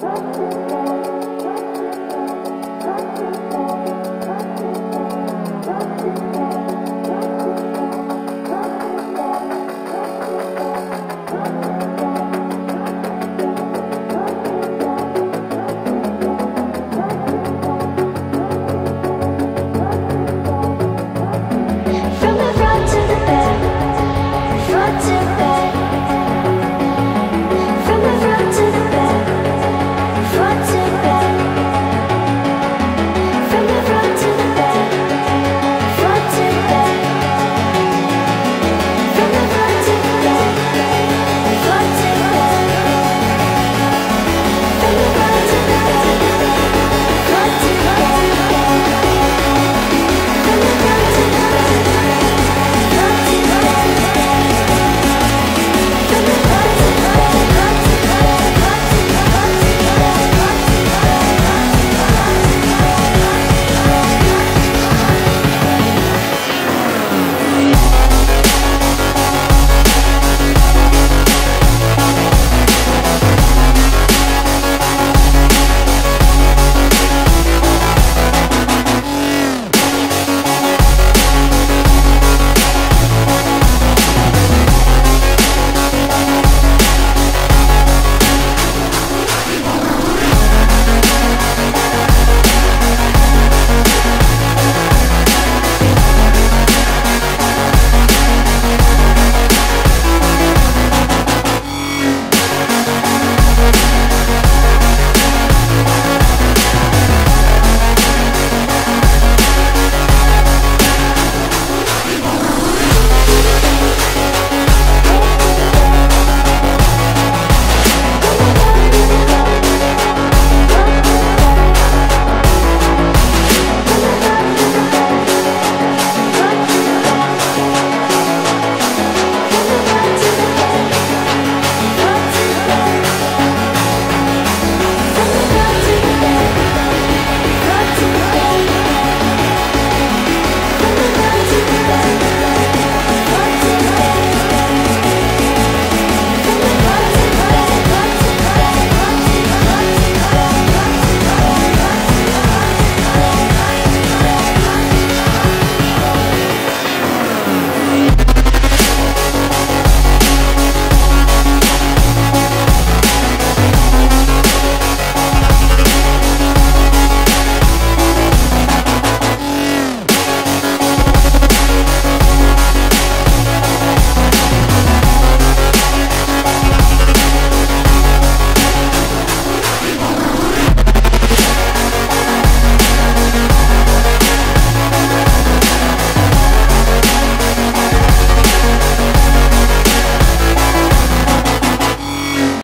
Música